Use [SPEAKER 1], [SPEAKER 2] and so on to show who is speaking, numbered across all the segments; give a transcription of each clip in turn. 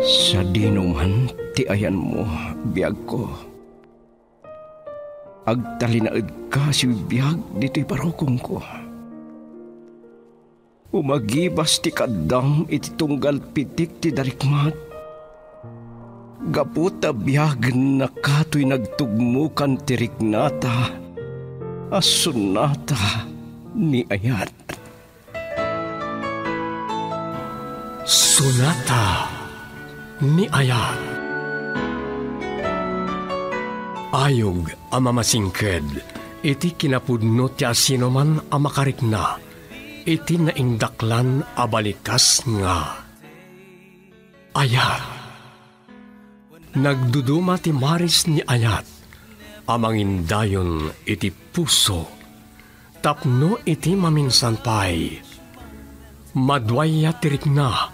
[SPEAKER 1] Sa dinuman, ti ayan mo, biyag ko. Agtalinaid ka si biyag dito'y parokong ko. Umagibas ti kadam iti tunggal pitik ti darikmat. Gaputa biyag na kato'y nagtugmukan ti riknata. Asunata ni ayat.
[SPEAKER 2] Sunata ni Ayat. Ayog ang mamasingked, iti kinapudno ti asino man ang makarikna, iti naindaklan abalikas nga. Ayat. Nagduduma ti maris ni Ayat, amangin dayon iti puso, tapno iti maminsan pay. Madwaya tirik na,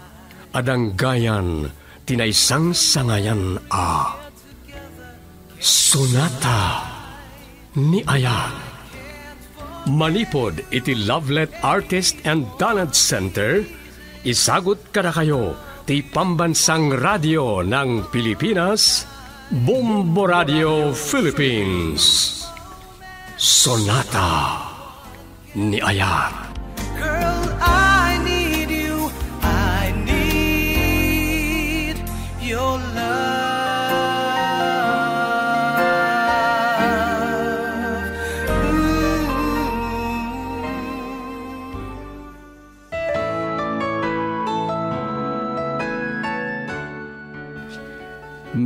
[SPEAKER 2] adang gayan tinaysang sangayan a. Sonata ni Ayat. Manipod iti Lovelet Artist and Talent Center, isagot kada kayo ti pambansang radio ng Pilipinas, Bombo Radio Philippines. Sonata ni Ayat.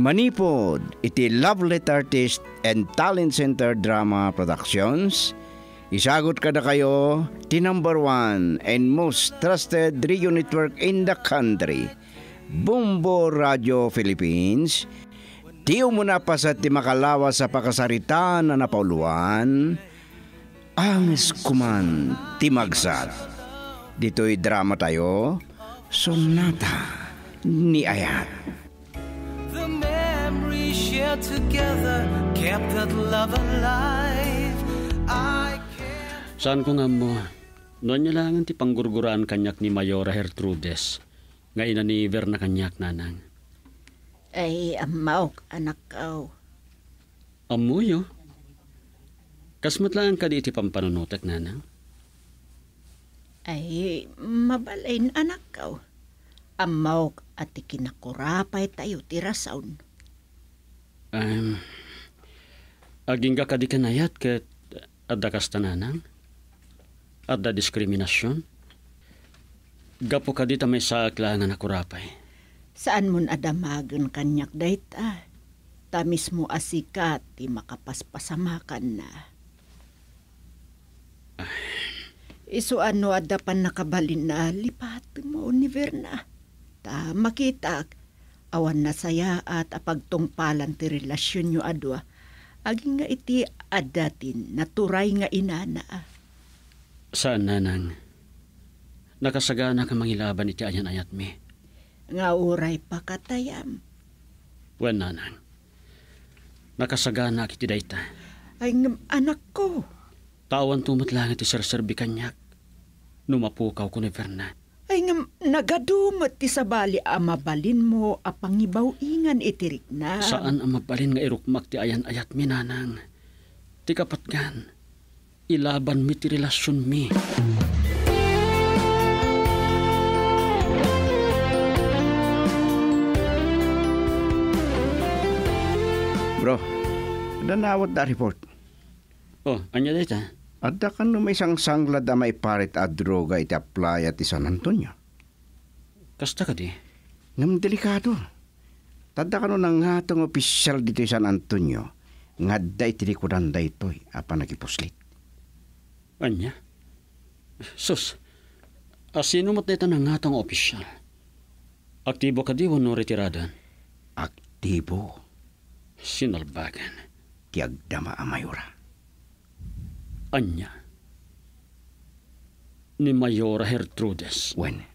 [SPEAKER 1] Manipod, iti Lovelet Artist and Talent Center Drama Productions. Isagot kada kayo, ti number one and most trusted radio network in the country, Bumbo Radio Philippines. Ti umuna pa sa ti makalawa sa pakasarita na napauluan, ang eskuman ti magsat. Dito'y drama tayo, Sonata ni Ayat
[SPEAKER 3] Saan ko nga mo? Noon niya lang ti panggurguraan kanyak ni Mayora Hertrudes. Nga ina ni Verna kanyak nanang.
[SPEAKER 4] Ay, amaw, anak kaw.
[SPEAKER 3] Amuyo? Kasmat lang ka di iti pampanunutak nanang?
[SPEAKER 4] Ay, mabalain anak kaw. Amaw at ikinakurapay tayo tirasaon.
[SPEAKER 3] Um, aging ka kadi kanayat ket adda kastananang? Adda diskriminasyon? Gapo ka dita may saak lang nga nakurapay.
[SPEAKER 4] Saan mo adamagan kanyak dayta? Tamis mo asikat ti makapaspasamakan na. Isu ano adda pan nakabalin na lipat mo ni Verna. Ta makita awan na saya at apagtungpalan ti relasyon nyo adwa, aging nga iti adatin naturay nga inana.
[SPEAKER 3] Saan nanang? Nakasagana ka mangilaban iti ayan ayat mi.
[SPEAKER 4] Nga uray pa katayam.
[SPEAKER 3] Wen nanang. Nakasagana kiti dayta.
[SPEAKER 4] Ay ng anak ko.
[SPEAKER 3] Tawan tumot lang iti serserbi kanyak. Numapukaw ko ni Fernand
[SPEAKER 4] ay nga nagadumot ti sabali amabalin mo apangibaw ingan itirik na.
[SPEAKER 3] Saan amabalin nga irukmak ti ayan ayat mi nanang? Ti kapatgan, ilaban mi ti relasyon mi.
[SPEAKER 1] Bro, danawat da report.
[SPEAKER 3] Oh, anya dita?
[SPEAKER 1] Adda kan no may isang sanglad na may parit a droga iti apply at San Antonio.
[SPEAKER 3] Kasta ka di?
[SPEAKER 1] Ngam delikado. Tadda ka no nang hatong opisyal dito San Antonio. Ngadda iti likudan da ito'y apa nagipuslit.
[SPEAKER 3] Anya? Sus, asino mo't nito nang hatong opisyal? Aktibo ka di no retiradan?
[SPEAKER 1] Aktibo.
[SPEAKER 3] Sinalbagan.
[SPEAKER 1] Tiagdama a mayura.
[SPEAKER 3] Anya. Ni Mayora Hertrudes.
[SPEAKER 1] When?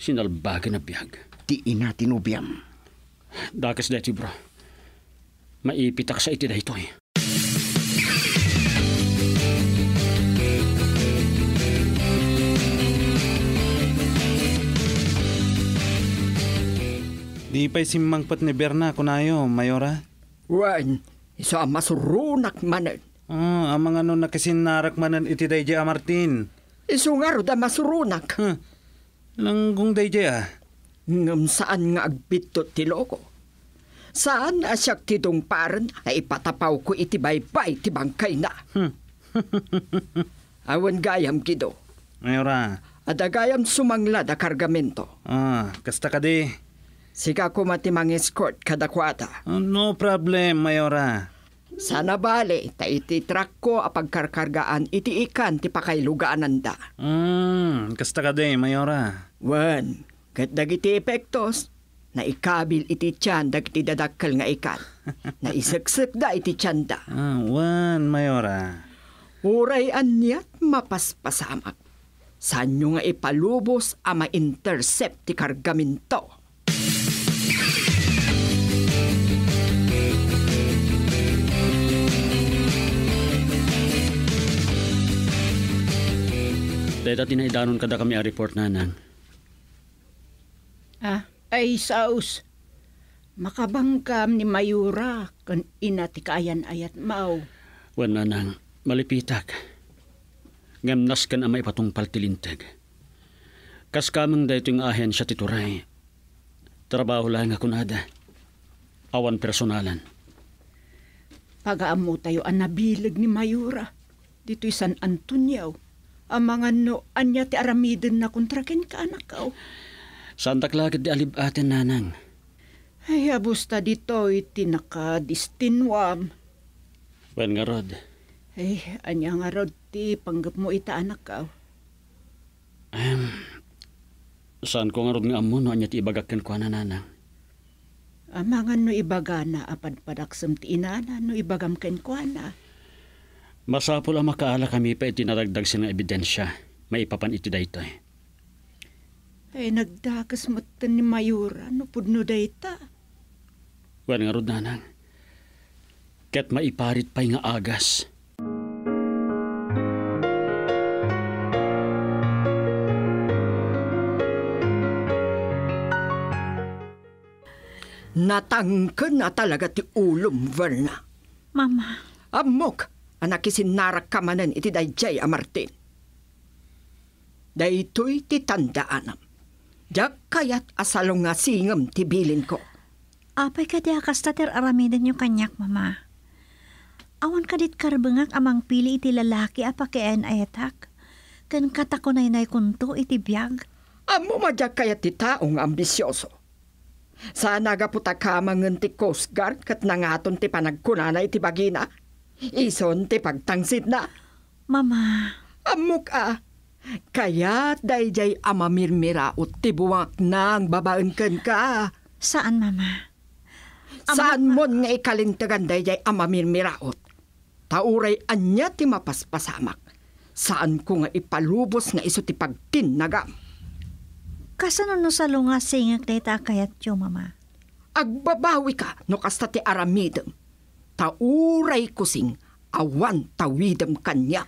[SPEAKER 3] Sinalbagan na biyag.
[SPEAKER 1] Di ina tinubiyam.
[SPEAKER 3] Dakas dati bro. Maipitak sa iti dahito eh.
[SPEAKER 5] Di pa'y simangpat ni Berna kunayo, Mayora.
[SPEAKER 6] Wan, iso ang masurunak manan.
[SPEAKER 5] Ah, ang mga nun nakasinarak manan iti dayjay Martin.
[SPEAKER 6] Iso nga ro da masurunak.
[SPEAKER 5] Huh. Langgong dayjay ah.
[SPEAKER 6] Ngam saan nga agbito ti loko. Saan asyak ti paran ay ipatapaw ko iti baybay ti bangkay na.
[SPEAKER 5] Hmm.
[SPEAKER 6] Awan gayam kido.
[SPEAKER 5] Mayora.
[SPEAKER 6] Ada gayam sumangla da kargamento.
[SPEAKER 5] Ah, kasta ka di.
[SPEAKER 6] Sika ko mati mang escort kada kwata.
[SPEAKER 5] Ah, no problem, Mayora.
[SPEAKER 6] Sana bale, ta iti truck ko apagkarkargaan iti ikan ti pakailugaan da.
[SPEAKER 5] Hmm, kasta ka di, Mayora.
[SPEAKER 6] Wan, kat dagiti epektos, na ikabil iti tiyan dagiti dadakkel nga ikan. na isaksik da iti tiyan da.
[SPEAKER 5] Ah, wan, Mayora.
[SPEAKER 6] Uray anyat mapaspasamak. Saan nyo nga ipalubos ama intercept ti kargaminto?
[SPEAKER 3] Dahil tinaidanon kada kami a report nanang.
[SPEAKER 6] Ah, ay saus. Makabangkam ni Mayura kan ina ti kayan ayat mau.
[SPEAKER 3] Wan nanang, malipitak. Ngamnas kan amay patungpal tilintag. Kas kamang da ito yung ahen siya tituray. Trabaho lang ako nada. Awan personalan.
[SPEAKER 6] Pagaamo tayo ang nabilag ni Mayura. Dito'y San Antonio. Ang mga no, anya ti aramiden na kontraken ka anak ka.
[SPEAKER 3] Saan taklagad di alib atin nanang?
[SPEAKER 6] Ay, abusta dito'y tinakadistinwam.
[SPEAKER 3] Wan nga rod.
[SPEAKER 6] Ay, anya nga rod ti panggap mo ita anak ka.
[SPEAKER 3] Saan ko nga rod nga amo no anya ti ibagakan ko na nanang?
[SPEAKER 6] Amangan no ibaga na apad padaksam ti inana no ibagam ken kwa na.
[SPEAKER 3] Masapol ang makaala kami pa iti naragdag sila nga ebidensya. May ipapan iti daytoy.
[SPEAKER 6] Ay, nagdakas mo ni Mayura no pudno dayta.
[SPEAKER 3] Wan nga rod nanang. Ket maiparit pa'y nga agas.
[SPEAKER 6] Natangken na talaga ti ulom, Verna.
[SPEAKER 7] Mama,
[SPEAKER 6] Amok, anak isinarak ka manan iti dayjay a Martin. Daytoy ti tandaanam. Diyak kayat asalong nga singam ti bilin ko.
[SPEAKER 7] apay ka di akas tater aramidan yung kanyak, mama. Awan ka dit karbengak amang pili iti lalaki apakeen ayatak. Kan katakunay nay kunto iti biyag.
[SPEAKER 6] Amo madyak kayat ti taong ambisyoso. Saan nagaputa ka mangen ti Coast Guard kat nangaton ti panagkunana iti bagina. Ison ti pagtangsit na.
[SPEAKER 7] Mama,
[SPEAKER 6] Amok ah. Kaya dayjay amamirmira ut ti buwak nang babaen ken ka.
[SPEAKER 7] saan mama?
[SPEAKER 6] Saan mon nga ikalintagan dayjay amamirmiraot? Tauray anya ti mapaspasamak. Saan ko nga ipalubos nga iso ti pagtinagam?
[SPEAKER 7] Kasano no sa lunga singak dayta kayat yo, mama?
[SPEAKER 6] Agbabawi ka no kasta ti aramidem. Tauray kusing awan tawidem kanyak.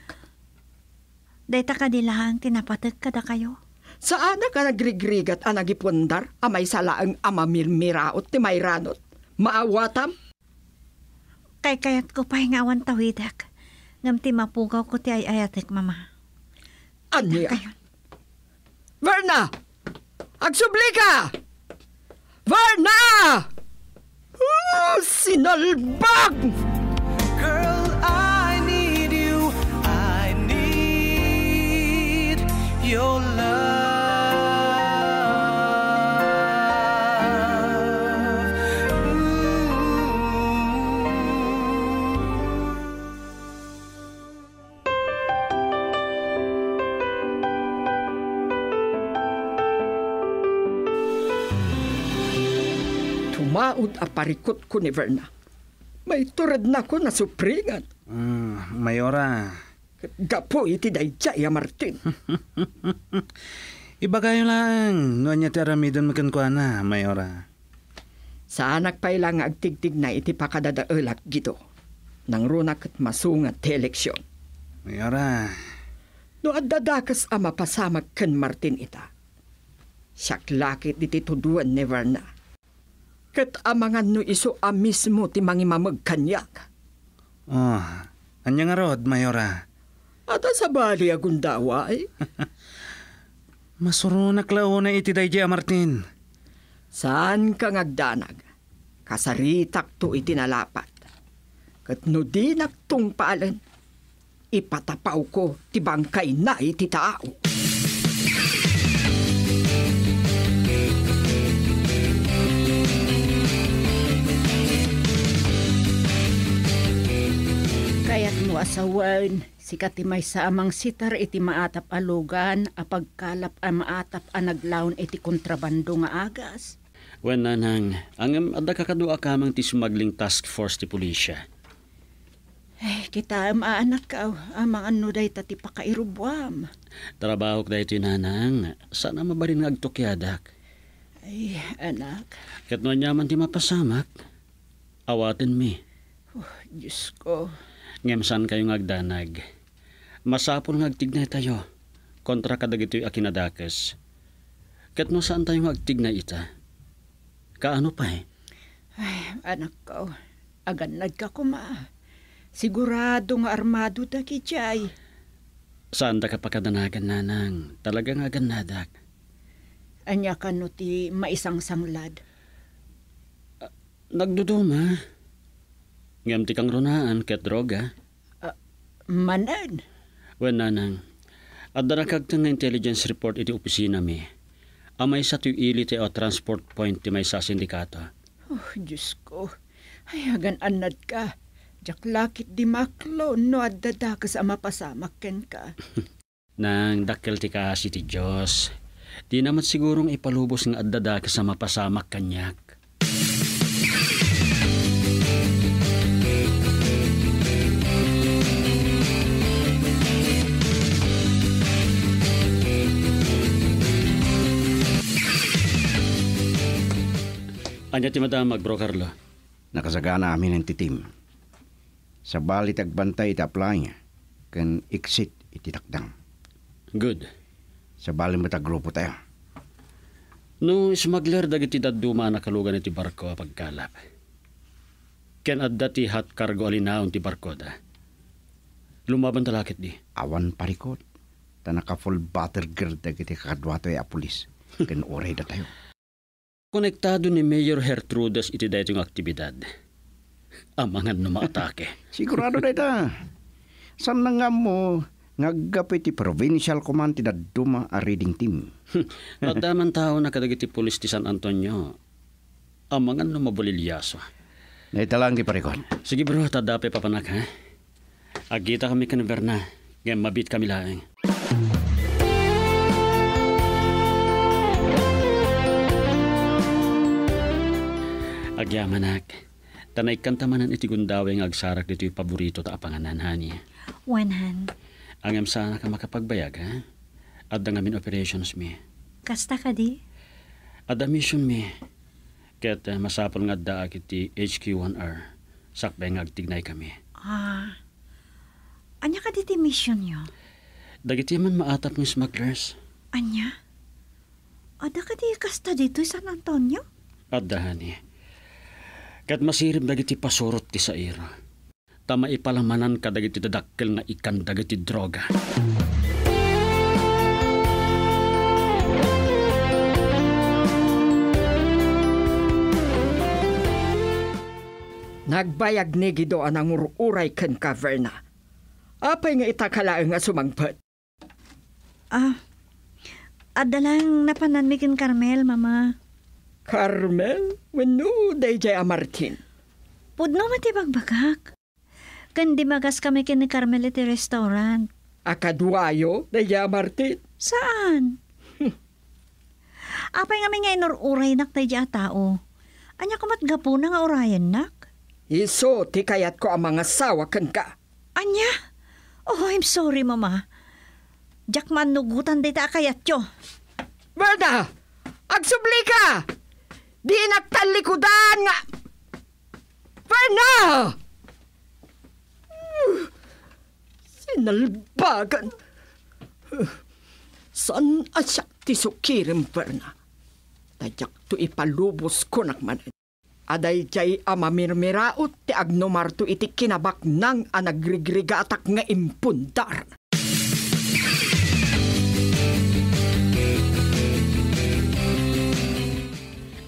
[SPEAKER 7] Dayta ka dilahang tinapatek kada kayo.
[SPEAKER 6] Saan na ka nagrigrigat a nagipundar amay salaang amamirmiraot ti mayranot? Maawatam?
[SPEAKER 7] Kay kayat ko pa awan tawidak. Ngam ti mapugaw ko ti ay ayatek, mama.
[SPEAKER 6] Anya?
[SPEAKER 7] Kayo.
[SPEAKER 6] Verna! Agsubli ka! Verna! Oh, sinalbag!
[SPEAKER 8] Girl, I need you. I need your love.
[SPEAKER 6] Tumaod a parikot ko ni Verna. May turad na ko na supringan.
[SPEAKER 5] Ah, Mayora.
[SPEAKER 6] Gapo iti dayjay a Martin.
[SPEAKER 5] Ibagayo lang. No anya ti aramidon makan ko na, Mayora.
[SPEAKER 6] Sa anak pa ilang agtigtig na iti pakadadaelak gito. Nang runak at masungat ti eleksyon.
[SPEAKER 5] Mayora.
[SPEAKER 6] No adadakas a mapasamag ken Martin ita. Siyak lakit iti tuduan ni Verna. Kat amangan no iso a mismo ti mangi mamagkanyak.
[SPEAKER 5] Oh, anya nga rod, Mayora.
[SPEAKER 6] At sa bali agundawa eh.
[SPEAKER 5] Masurunak lao na iti dayjay a Martin.
[SPEAKER 6] Saan ka ngagdanag? Kasaritak to itinalapat. Kat no di nagtungpalan, ipatapaw ko ti bangkay na iti tao.
[SPEAKER 4] Kayat mo asawan, si katimay sa amang sitar iti maatap alugan, apagkalap a maatap a naglaon iti kontrabando nga agas.
[SPEAKER 3] Wen nanang, ang adda kakadua kamang ti smuggling task force ti pulisya.
[SPEAKER 4] Eh, kita maanak ka, amang ano day tati pakairubwam.
[SPEAKER 3] Trabaho ko dahito nanang, sana mabarin nga agtukyadak.
[SPEAKER 4] Ay, anak,
[SPEAKER 3] Kat no nyaman ti mapasamak, awatin mi.
[SPEAKER 4] oh, Diyos ko.
[SPEAKER 3] Ngem saan kayo ngagdanag. Masapol nga agtignay tayo, kontra kadag ito'y akinadakas. Kat no saan tayo agtignay ita? Kaano pa eh?
[SPEAKER 4] Ay, anak ko, aganad ka kuma. Sigurado nga armado da kijay.
[SPEAKER 3] Saan da ka pakadanagan nanang? Talagang aganadak.
[SPEAKER 4] Anya ka no ti maisang sanglad.
[SPEAKER 3] Nagduduma. Ngem ti kang runaan ket droga.
[SPEAKER 4] Manan.
[SPEAKER 3] Wen nanang, adda kagtang nga intelligence report iti opisina mi. Amay sa tuy ili ti o transport point ti may sa sindikato.
[SPEAKER 4] Oh, Diyos ko. Ay, agan anad ka. Jak lakit di maklo no adada ka sa mapasamak ken ka.
[SPEAKER 3] Nang dakkel ti kasi ti Diyos. Di naman sigurong ipalubos nga addada ka sa mapasamak kanyak. Anya ti madam magbro Carlo.
[SPEAKER 1] Nakasagana amin ang titim. Sa balit agbantay iti apply kan exit iti takdang.
[SPEAKER 3] Good.
[SPEAKER 1] Sa bali mo grupo tayo.
[SPEAKER 3] No smuggler dagiti daduma na kalugan iti barko a pagkalap. Ken adda ti hot cargo alinaon ti barko da. Lumaban talakit di.
[SPEAKER 1] Awan parikot. Ta naka full butter girl dagiti kakadwato ay apulis. Kan oray da tayo.
[SPEAKER 3] Konektado ni Mayor Hertrudes iti daytong aktibidad. Amangan no maatake.
[SPEAKER 1] Sigurado na ita. San na nga mo ngaggapit ti provincial command ti daduma a reading team.
[SPEAKER 3] At daman tao na kadagiti pulis ti San Antonio. Amangan no mabulilyaso.
[SPEAKER 1] Naitalang ti parikot.
[SPEAKER 3] Sige bro, tadape papanak ha. Agita kami kanverna. Ngayon mabit kami laeng. Agyamanak. Tanay kantamanan iti gundaway nga agsarak dito yung paborito ta apanganan hani.
[SPEAKER 7] Wenhan,
[SPEAKER 3] Angam sana ka makapagbayag ha. Adda ngamin operations mi.
[SPEAKER 7] kasta ka di?
[SPEAKER 3] Adda mission mi. Ket uh, masapol nga adda iti HQ1R. Sakbay nga agtignay kami.
[SPEAKER 7] Ah, anya ka di ti mission nyo?
[SPEAKER 3] Dagiti man maatap ng smugglers.
[SPEAKER 7] Anya? Ada ka di kasta dito sa San Antonio?
[SPEAKER 3] Adda hani. Ket masirib dagiti pasurot ti sa ira. Tama ipalamanan ka dagiti dadakkel nga ikan dagiti droga.
[SPEAKER 6] Nagbayag ni Gido anang ururay ken kaverna. Apay nga itakalaang nga sumangpet.
[SPEAKER 7] Ah, ada lang napanan mi kin Carmel, mama.
[SPEAKER 6] Carmel, wenu dayjay a Martin.
[SPEAKER 7] Pudno man ti bagbagak. Kan di magas kami kin ni Carmel iti restaurant.
[SPEAKER 6] Akadwayo dayjay a Martin.
[SPEAKER 7] Saan? Apay nga nga inururay nak tayo a tao. Anya kumat gapo na nga urayan nak.
[SPEAKER 6] Iso ti kayat ko ang mga sawa ken ka.
[SPEAKER 7] Anya? Oh, I'm sorry, mama. Jack man nugutan dita kayat yo.
[SPEAKER 6] Verda! Agsubli ka! Di nagtalikudan nga! Verna! Sinalbagan. San asyak ti sukirim, Verna? Tadyak to ipalubos ko nakman. Aday jay amamirmiraot ti agnomarto iti kinabak nang anagrigrigatak nga impundar.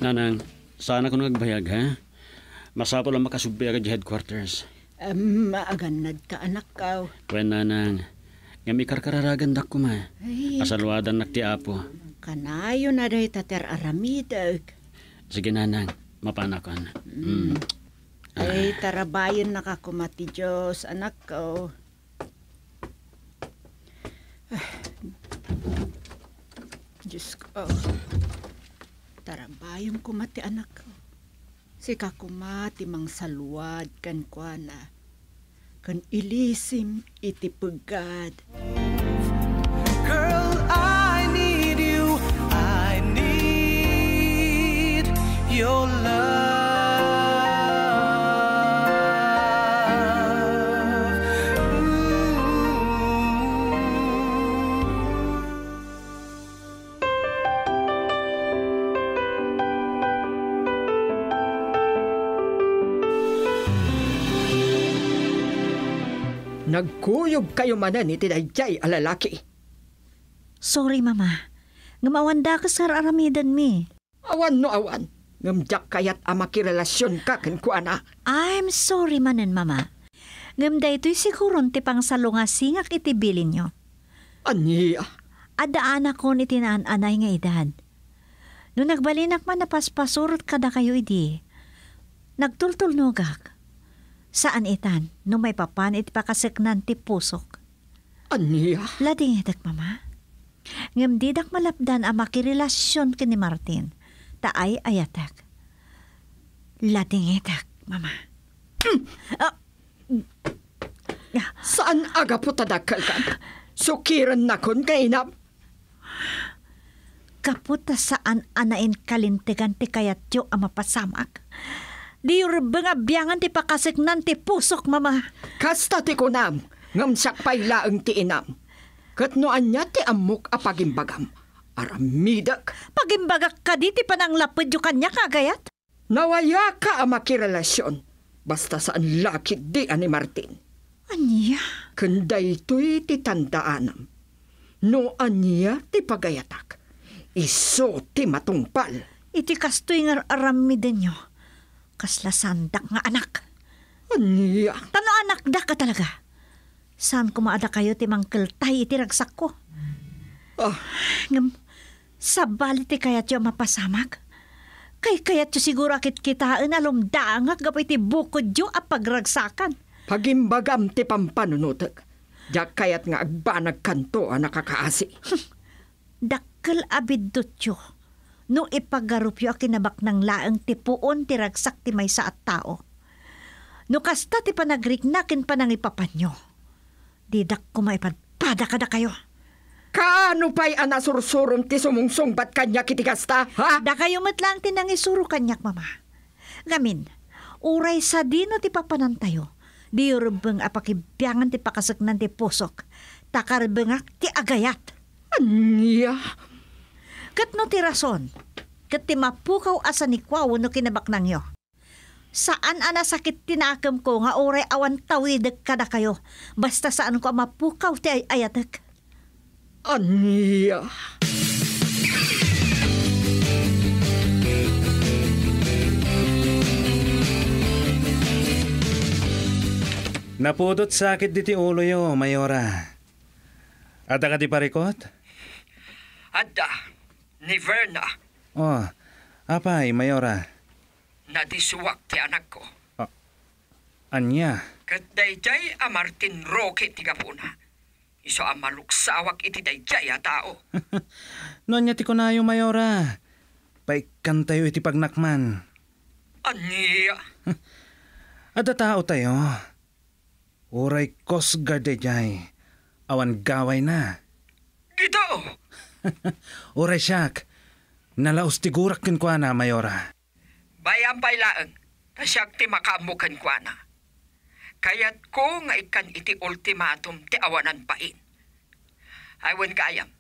[SPEAKER 3] Nanang, sana ko nagbayag ha? Masapo lang makasubya ka di headquarters.
[SPEAKER 4] Um, maaganad ka anak ka.
[SPEAKER 3] Kwen nanang, nga may karkararagan dak ko ma. Asalwadan nak ti apo.
[SPEAKER 4] kanayo na day tater aramidag.
[SPEAKER 3] Sige nanang, mapanakon. Mm.
[SPEAKER 4] Ay, tarabayan na ka kumati Diyos, anak ko. Ah, Diyos ko. Tarabayan kumati anak ko. Si kakumati mang saluad kan kuana. Kan ilisim iti pagad.
[SPEAKER 8] Girl, I need you. I need your love.
[SPEAKER 6] Nagkuyog kayo manan iti dayjay alalaki.
[SPEAKER 7] Sorry, mama. Ngamawanda ka sa aramidan mi.
[SPEAKER 6] Awan no awan. Ngamjak kayat ama kirelasyon ka kan kuana.
[SPEAKER 7] I'm sorry manen, mama. Ngam da ito'y siguron ti pang salunga singak iti bilin nyo.
[SPEAKER 6] Aniya.
[SPEAKER 7] Adaan ako ni tinaan-anay nga edad. Nung nagbalinak man napaspasurot kada kayo idi, nagtultulnogak. Saan itan, nung may papan iti pakasiknan ti pusok.
[SPEAKER 6] Aniya.
[SPEAKER 7] Lading edak, mama. Ngam didak malapdan ang makirelasyon ka ni Martin. Taay ayatak. Lading edak, mama. Ah,
[SPEAKER 6] Saan aga po tadakal ka? Sukiran na kon kainap.
[SPEAKER 7] kaputa saan anain kalintigan ti kayat yo ang mapasamak. Di nga biyangan ti pakasiknan ti pusok, mama.
[SPEAKER 6] Kasta ti kunam. Ngam sakpay laeng ti inam. Katnoan niya ti amok apagimbagam. Aramidak.
[SPEAKER 7] Pagimbagak ka di ti pananglapod yo kanya kagayat.
[SPEAKER 6] Nawaya ka ang makirelasyon. Basta saan lakit di ani Martin.
[SPEAKER 7] Anya?
[SPEAKER 6] Kanday to'y ti tandaanam. No anya ti pagayatak. Iso ti matungpal.
[SPEAKER 7] Iti kastoy nga aramiden nyo. Kaslasandak nga anak.
[SPEAKER 6] Anya.
[SPEAKER 7] Tano anak da ka talaga. Saan kumaada kayo ti mangkeltay iti ragsak ko?
[SPEAKER 6] Ah,
[SPEAKER 7] Ngam, sa balit ti kayat yo mapasamag. Kay kayat yo siguro akit kitaan alumdaangak gapay ti bukod yo a pagragsakan.
[SPEAKER 6] pagimbagam ti pampanunutag. Diyak kayat nga agbanag kanto ang nakakaasi.
[SPEAKER 7] Dakkel abidot yo. No ipagarup yo a kinabak ng laang ti puon ti ragsak ti may sa at tao. No kasta ti panagriknakin pa nang ipapanyo. Didak ko maipadpada kada kayo.
[SPEAKER 6] Kaano pa'y anasursurom ti sumungsong bat kanya kitigasta, ha?
[SPEAKER 7] Da kayo matlang tinang isuro kanyak, mama. Ngamin, uray sa dino ti papanantayo. Di rubeng apakibyangan ti pakasaknan ti pusok. Takarbengak ti agayat.
[SPEAKER 6] Anya.
[SPEAKER 7] Kat no ti rason. Kat ti mapukaw asa ni kwawo no kinabak nang yo. Saan ana sakit tinakam ko nga uray awan tawidag kada kayo. Basta saan ko mapukaw ti ay ayatek.
[SPEAKER 6] Anya.
[SPEAKER 5] Napudot sakit diti ulo yo, Mayora. Ada ka di parikot?
[SPEAKER 6] Ada, ni Verna,
[SPEAKER 5] Oh, apay, Mayora.
[SPEAKER 6] nadisuwak ti anak ko.
[SPEAKER 5] Anya?
[SPEAKER 6] Kat dayjay a Martin Roque ti gapuna. Iso ang maluksawak iti dayjay a tao.
[SPEAKER 5] Noon niya ti kunayo, Mayora. Paikan tayo iti pagnakman.
[SPEAKER 6] Anya.
[SPEAKER 5] Ada tao tayo. Uray Coast Guard jay. Awan gaway na.
[SPEAKER 6] Gito.
[SPEAKER 5] Uray siyak. Nalaos ti gurak kin kwa na, Mayora.
[SPEAKER 6] Bayan pa'y laeng. Tasyak ti makamukan kwa na. Kaya't ko nga ikan iti ultimatum ti awanan pain. Aywan kayam.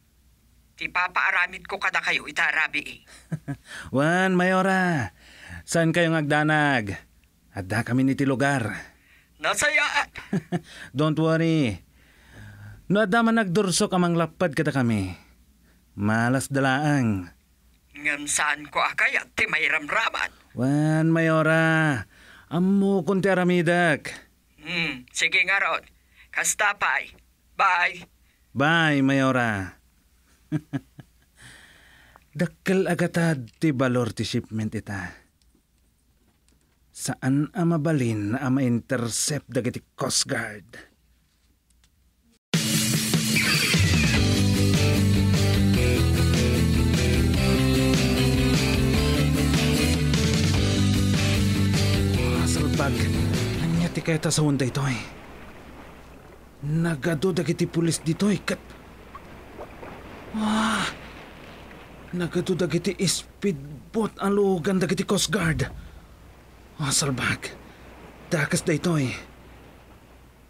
[SPEAKER 6] Ti papaaramid ko kada kayo itarabi eh.
[SPEAKER 5] Wan, Mayora. Saan kayo ngagdanag? Adda kami niti lugar.
[SPEAKER 6] Nasayaan.
[SPEAKER 5] Don't worry. No adda man nagdursok amang lapad kada kami. Malas dalaang.
[SPEAKER 6] Ngam saan ko akay at ti may ramraman.
[SPEAKER 5] Wan, Mayora. Amo kunti aramidak.
[SPEAKER 6] Hmm, sige nga ron. Kastapay. Bye.
[SPEAKER 5] Bye, Mayora. Dakkel agatad ti balor ti shipment ita. Saan ang mabalin na ang ma-intercept dagiti Coast Guard? Salbag, anya ti kaya ta sa hunday ito eh. Nagado dagiti pulis dito eh. Kat... Ah! Nagado dagiti speedboat ang lugan dagiti Coast Guard. Ah, salbag. Dakas da ito eh.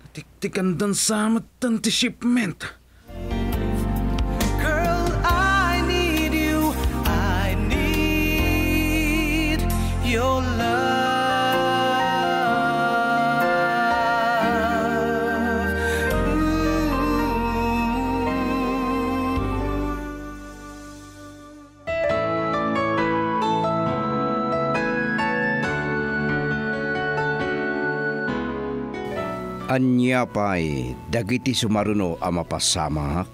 [SPEAKER 5] Natiktikan dan sa matan ti shipment.
[SPEAKER 8] Need your love.
[SPEAKER 1] Anya pa'y dagiti sumaruno a mapasamak.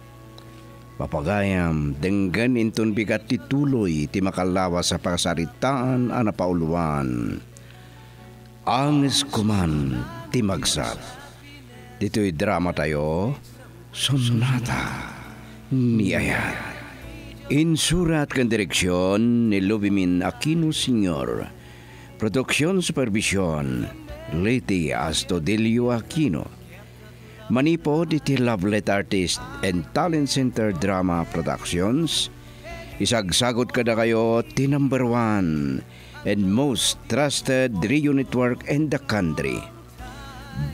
[SPEAKER 1] Papagayam, denggan inton bigat ti tuloy ti makalawa sa pasaritaan a napauluan. Angis kuman ti magsat. Dito'y drama tayo, Sonata ni Ayat. Insurat kan direksyon ni Lubimin Aquino Sr. Produksyon Supervision Leti Astudillo Aquino. Manipod iti Lovelet Artist and Talent Center Drama Productions. Isagsagot kada kayo ti number one and most trusted radio network in the country.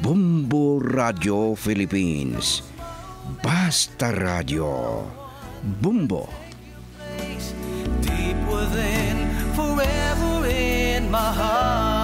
[SPEAKER 1] Bumbo Radio Philippines. Basta Radio. Bumbo.
[SPEAKER 8] Deep within, forever in my heart.